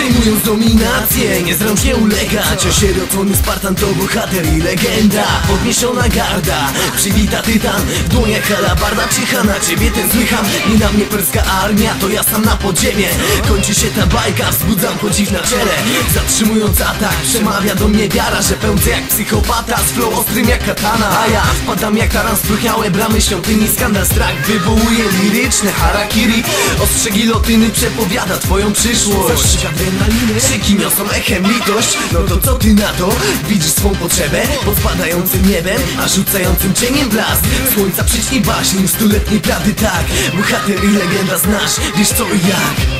Przejmując dominację, niezręcznie ulegać Osierocony Spartan to bohater i legenda. Podniesiona garda, przywita tytan. W dłoniach halabarda czyha na ciebie ten złycham Nie na mnie perska armia, to ja sam na podziemie. Kończy się ta bajka, wzbudzam podziw na czele Zatrzymując atak, przemawia do mnie wiara Że pędzę jak psychopata, z flow ostrym jak katana. A ja wpadam jak taran, spróchniałe bramy świątyni. Skandal strach wywołuje liryczne harakiri. Ostrze gilotyny przepowiada twoją przyszłość adrenaliny, krzyki niosą echem litość. No to co ty na to? Widzisz swą potrzebę? Pod spadającym niebem, a rzucającym cieniem blask. Słońca przyćni baśń, stuletniej prawdy tak. Bohater i legenda znasz, wiesz co i jak